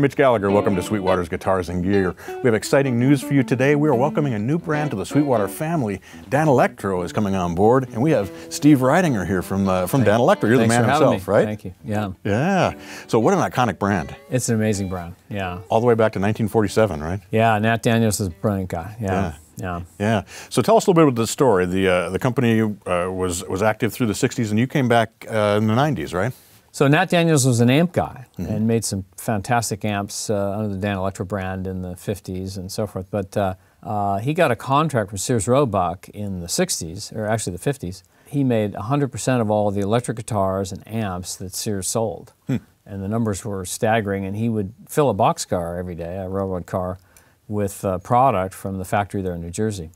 I'm Mitch Gallagher. Welcome to Sweetwater's Guitars and Gear. We have exciting news for you today. We are welcoming a new brand to the Sweetwater family. Danelectro is coming on board, and we have Steve Ridinger here from uh, from Danelectro. You're the man himself, right? Thank you. Yeah. Yeah. So what an iconic brand. It's an amazing brand. Yeah. All the way back to 1947, right? Yeah. Nat Daniels is a brilliant guy. Yeah. Yeah. Yeah. Yeah. So tell us a little bit about the story. The uh, the company uh, was was active through the 60s, and you came back uh, in the 90s, right? So Nat Daniels was an amp guy and made some fantastic amps uh, under the Danelectro brand in the 50s and so forth. But uh, uh, he got a contract from Sears Roebuck in the 60s, or actually the 50s. He made 100% of all the electric guitars and amps that Sears sold. And the numbers were staggering. And he would fill a boxcar every day, a railroad car, with uh, product from the factory there in New Jersey.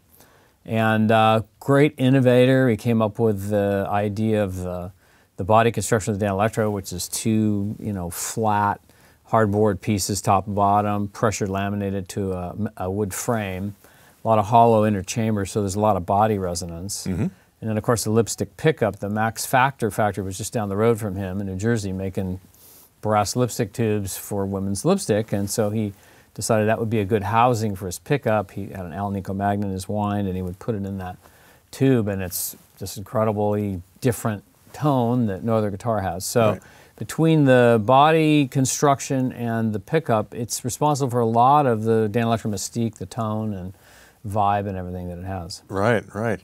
And uh, great innovator. He came up with the idea of the, the body construction of the Danelectro, which is two, you know, flat hardboard pieces, top and bottom, pressure laminated to a, a wood frame. A lot of hollow inner chambers, so there's a lot of body resonance. Mm-hmm. And then, of course, the lipstick pickup. The Max Factor factory was just down the road from him in New Jersey, making brass lipstick tubes for women's lipstick, and so he decided that would be a good housing for his pickup. He had an Alnico Magnet in his wine, and he would put it in that tube, and it's just incredibly different tone that no other guitar has. So Right. between the body construction and the pickup, it's responsible for a lot of the Danelectro mystique, the tone and vibe and everything that it has. Right, right.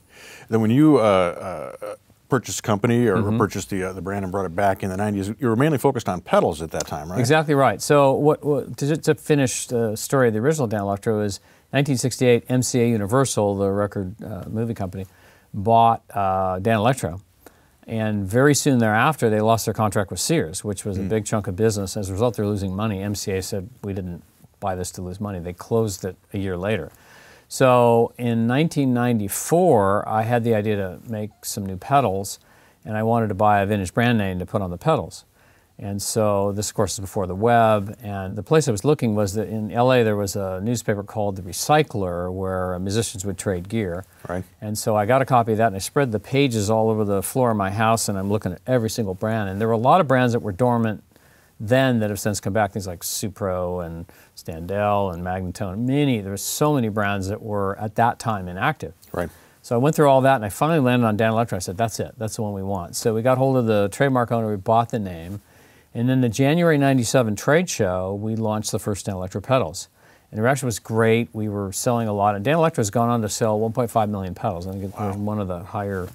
Then when you uh, uh, purchased the company or Mm-hmm. purchased the uh, the brand and brought it back in the 90s, you were mainly focused on pedals at that time, right? Exactly right. So, what, what to, to finish the story of the original Danelectro is 1968, MCA Universal, the record uh, movie company, bought uh, Danelectro. And very soon thereafter, they lost their contract with Sears, which was a hmm. big chunk of business. As a result, they're losing money. MCA said, We didn't buy this to lose money. They closed it a year later. So in 1994, I had the idea to make some new pedals, and I wanted to buy a vintage brand name to put on the pedals. And so this, of course, is before the web. And the place I was looking was that in LA there was a newspaper called The Recycler where musicians would trade gear. Right. And so I got a copy of that and I spread the pages all over the floor of my house and I'm looking at every single brand. And there were a lot of brands that were dormant then that have since come back, things like Supro and Standel and Magnatone. Many, there were so many brands that were at that time inactive. Right. So I went through all that and I finally landed on Danelectro. I said, that's it. That's the one we want. So we got hold of the trademark owner. We bought the name. And then the January 97 trade show, we launched the first Danelectro pedals. And the reaction was great. We were selling a lot. And Dan Danelectro has gone on to sell 1.5 million pedals. I think it's one of the higher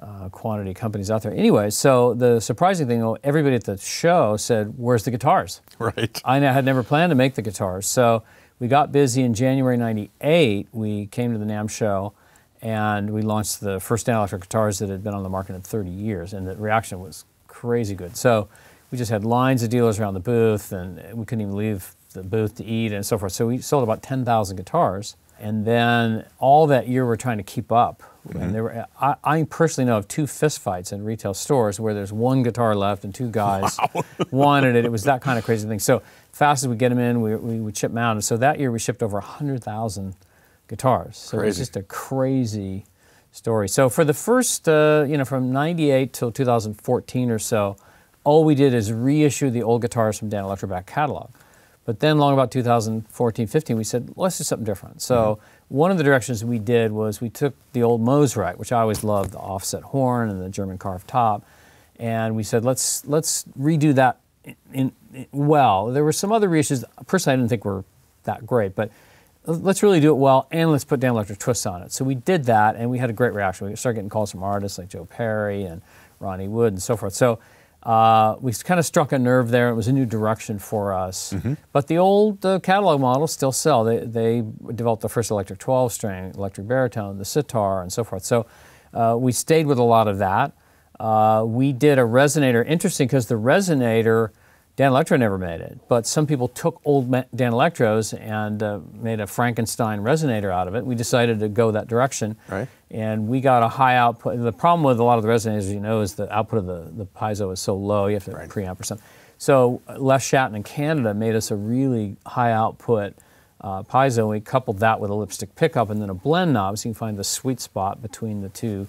uh, quantity companies out there. Anyway, so the surprising thing, though, everybody at the show said, where's the guitars? Right. I had never planned to make the guitars. So we got busy in January 98. We came to the NAMM show and we launched the first Danelectro guitars that had been on the market in 30 years. And the reaction was crazy good. So we just had lines of dealers around the booth and we couldn't even leave the booth to eat and so forth. So we sold about 10,000 guitars. And then all that year we're trying to keep up. And there were, I, I personally know of two fistfights in retail stores where there's one guitar left and two guys wanted it. It was that kind of crazy thing. So fast as we get them in, we, we would ship them out. And so that year we shipped over 100,000 guitars. So it was just a crazy story. So for the first, uh, you know, from 98 till 2014 or so, all we did is reissue the old guitars from Danelectro back catalog. But then, long about 2014, 15, we said, let's do something different. So, mm-hmm. one of the directions we did was we took the old Mosrite, which I always loved, the offset horn and the German carved top, and we said, let's let's redo that in, in- well. There were some other reissues. Personally, I didn't think were that great, but let's really do it well, and let's put Danelectro twists on it. So we did that, and we had a great reaction. We started getting calls from artists like Joe Perry and Ronnie Wood and so forth. So uh, we kind of struck a nerve there. It was a new direction for us. But the old uh, catalog models still sell. They, they developed the first electric 12 string, electric baritone, the sitar, and so forth. So uh, we stayed with a lot of that. Uh, we did a resonator. Interesting because the resonator, Danelectro never made it, but some people took old Danelectros and uh, made a Frankenstein resonator out of it. We decided to go that direction. Right. And we got a high output. The problem with a lot of the resonators, you know, is the output of the, the piezo is so low, you have to preamp or something. So uh, Les Chatton in Canada made us a really high output uh, piezo, and we coupled that with a lipstick pickup and then a blend knob, so you can find the sweet spot between the two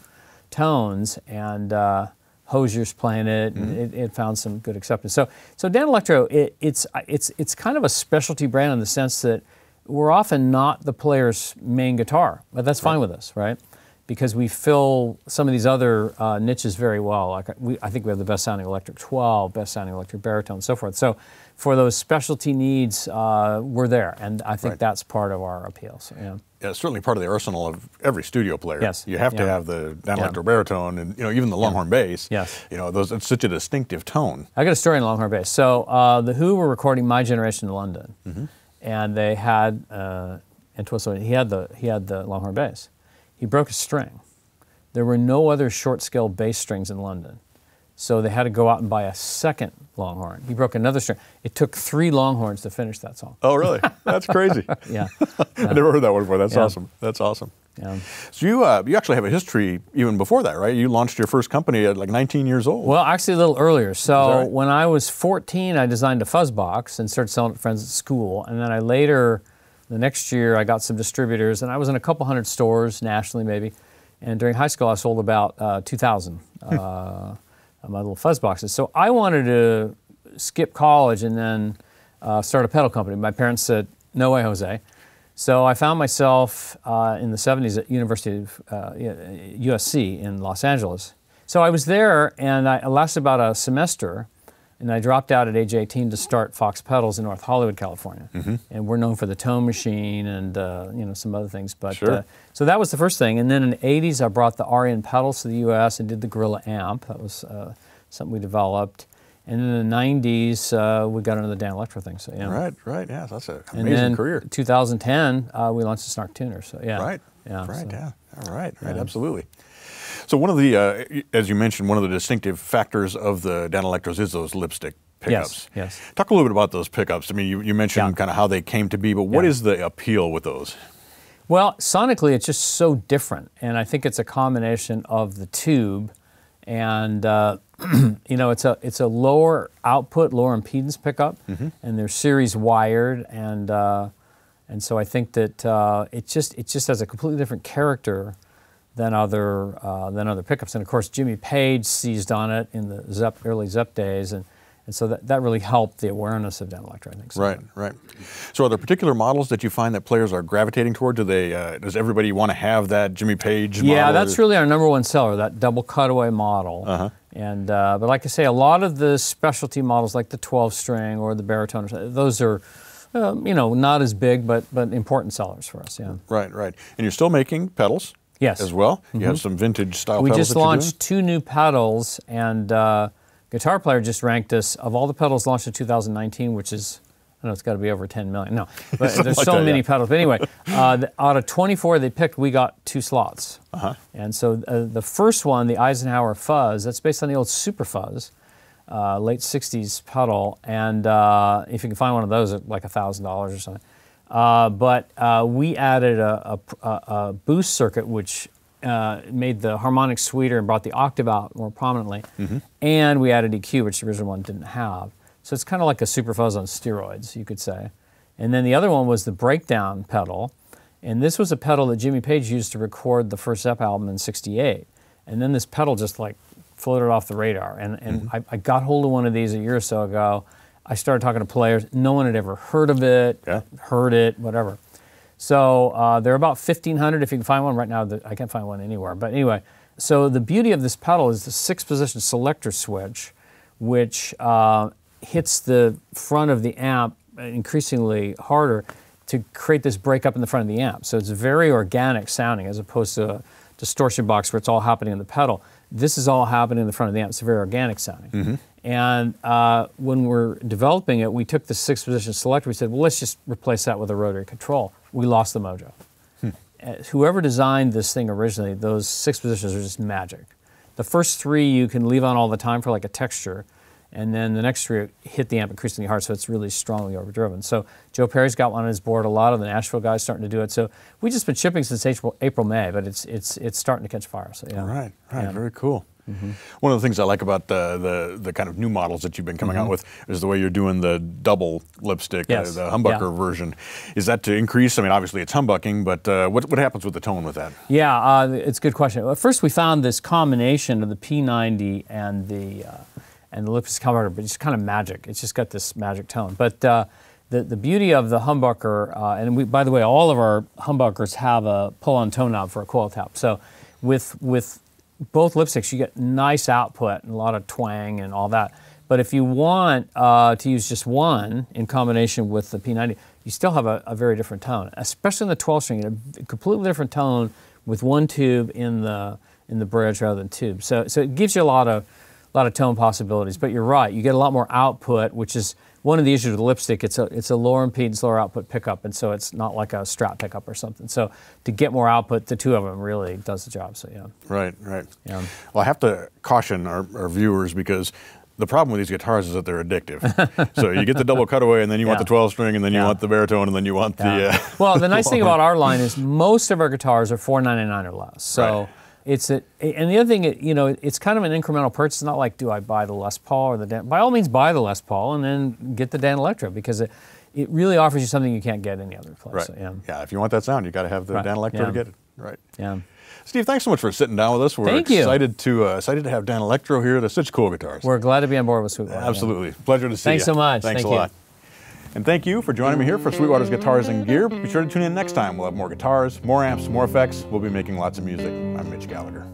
tones. And uh, Hozier's playing it, and it, it found some good acceptance. So, so Danelectro, it, it's it's it's kind of a specialty brand in the sense that we're often not the player's main guitar, but that's fine with us, right? Because we fill some of these other uh, niches very well. Like we, I think we have the best sounding electric 12, best sounding electric baritone, and so forth. So, for those specialty needs, uh, we're there, and I think Right. that's part of our appeal. So, yeah. Yeah, certainly part of the arsenal of every studio player. Yes, You have to have the Dan Yeah. Baritone and you know even the Longhorn bass. Yes. You know those it's such a distinctive tone. I got a story on Longhorn Bass. So uh, the Who were recording My Generation in London, and they had uh, Entwistle. He had the he had the Longhorn bass. He broke a string. There were no other short scale bass strings in London, so they had to go out and buy a second Longhorn. He broke another string. It took three Longhorns to finish that song. Oh really? That's crazy. Yeah, I never heard that one before. That's Yeah. awesome. That's awesome. yeah. So you uh, you actually have a history even before that, right? You launched your first company at like 19 years old. Well, actually, a little earlier. So right? when I was 14, I designed a fuzz box and started selling it to friends at school. And then I later, the next year, I got some distributors, and I was in a couple hundred stores nationally, maybe. And during high school, I sold about uh, 2,000 uh, my little fuzz boxes. So I wanted to skip college and then uh, start a pedal company. My parents said, "No way, Jose." So I found myself uh, in the 70s at University of uh, USC in Los Angeles. So I was there, and I lasted about a semester, and I dropped out at age 18 to start Foxx Pedals in North Hollywood, California. Mm-hmm. And we're known for the Tone Machine and uh, you know some other things. But Sure. uh, so that was the first thing, and then in the 80s I brought the Arion pedals to the U.S. and did the Gorilla amp. That was uh, something we developed. And in the 90s uh, we got into the Danelectro thing. So yeah. right, right. Yeah, that's an And amazing then career. 2010, uh, we launched the Snark Tuner. So yeah, Right. yeah, Right. so- Yeah. All right. Right. Yeah. Absolutely. So one of the, uh, as you mentioned, one of the distinctive factors of the Danelectros is those lipstick pickups. yes. yes. Talk a little bit about those pickups. I mean, you, you mentioned Yeah. kind of how they came to be, but what Yeah. is the appeal with those? Well, sonically, it's just so different, and I think it's a combination of the tube, and uh, you know, it's a it's a lower output, lower impedance pickup, and they're series wired, and uh, and so I think that uh, it just it just has a completely different character than other uh, than other pickups, and of course, Jimmy Page seized on it in the Zep early Zep days, and. And so that, that really helped the awareness of Danelectro, I think. So. Right, right. So, are there particular models that you find that players are gravitating toward? Do they? Uh, does everybody want to have that Jimmy Page? Model? Yeah, that's really our number one seller, that double cutaway model. Uh-huh. And uh, but like I say, a lot of the specialty models, like the 12 string or the baritone, those are, um, you know, not as big, but but important sellers for us. Yeah. right, right. And you're still making pedals. Yes. Mm-hmm. As well. You have some vintage style. We just that you're doing? launched two new pedals, and uh, Guitar Player just ranked us of all the pedals launched in 2019, which is. I know it's got to be over 10 million. No, but there's like so that, many yeah. pedals. But anyway, uh, the, out of 24 they picked, we got two slots. Uh-huh. And so uh, the first one, the Eisenhower Fuzz, that's based on the old Super Fuzz, uh, late 60s pedal. And uh, if you can find one of those at like $1,000 or something. Uh, but uh, we added a, a, a, boost circuit which uh, made the harmonics sweeter and brought the octave out more prominently. And we added EQ, which the original one didn't have. So it's kind of like a Super Fuzz on steroids, you could say. And then the other one was the breakdown pedal. And this was a pedal that Jimmy Page used to record the first Zep album in 68. And then this pedal just like floated off the radar. And, and I, I got hold of one of these a year or so ago. I started talking to players. No one had ever heard of it, Yeah. heard it, whatever. So uh, they're about 1,500 if you can find one. Right now, the, I can't find one anywhere. But anyway, so the beauty of this pedal is the six position selector switch, which uh, hits the front of the amp increasingly harder to create this breakup in the front of the amp. So it's very organic sounding as opposed to a distortion box where it's all happening in the pedal. This is all happening in the front of the amp. It's very organic sounding. And uh, when we're developing it, we took the six position selector. We said, well, let's just replace that with a rotary control. We lost the mojo. Uh, whoever designed this thing originally, those six positions are just magic. The first three you can leave on all the time for like a texture, and then the next three hit the amp increasingly hard, so it's really strongly overdriven. So Joe Perry's got one on his board. A lot of the Nashville guys starting to do it. So we've just been shipping since April, April May, but it's it's it's starting to catch fire. So yeah. Right, right. Yeah. Very cool. Mm-hmm. One of the things I like about the, the, the kind of new models that you've been coming mm-hmm. out with is the way you're doing the double lipstick, uh, yes. uh, the humbucker yeah. version. Is that to increase? I mean, obviously it's humbucking, but uh, what, what happens with the tone with that? Yeah, uh, it's a good question. First, we found this combination of the P90 and the uh, and the lipstick humbucker, but it's kind of magic. It's just got this magic tone. But uh, the, the beauty of the humbucker, and we, by the way, all of our humbuckers have a pull-on tone knob for a coil tap. So with with both lipsticks, you get nice output and a lot of twang and all that. But if you want uh, to use just one in combination with the P90, you still have a, a very different tone, especially in the 12 string, a completely different tone with one tube in the in the bridge rather than tube. So, so it gives you a lot of a lot of tone possibilities. But you're right, you get a lot more output, which is one of the issues with the lipstick, it's a, it's a lower impedance, lower output pickup, and so it's not like a Strat pickup or something. So to get more output, the two of them really does the job. So yeah. Right, right. Yeah. Well, I have to caution our, our viewers because the problem with these guitars is that they're addictive. so you get the double cutaway, and then you yeah. want the 12 string, and then you yeah. want the baritone, and then you want yeah. the. Uh, well, the nice thing about our line is most of our guitars are 499 or less. So. Right. It's a, and the other thing, you know, it's kind of an incremental purchase. It's not like, do I buy the Les Paul or the Dan? By all means, buy the Les Paul and then get the Danelectro because it, it really offers you something you can't get any other place. Right. So, yeah. yeah. If you want that sound, you got to have the right. Danelectro yeah. to get it. Right. Yeah. Steve, thanks so much for sitting down with us. We're Thank excited you. to uh, excited to have Danelectro here. They're such cool guitars. We're glad to be on board with Sweetwater. Absolutely, yeah. pleasure to see Thanks you. Thanks so much. Thanks Thank a lot. And thank you for joining me here for Sweetwater's Guitars and Gear. Be sure to tune in next time. We'll have more guitars, more amps, more effects. We'll be making lots of music. I'm Mitch Gallagher.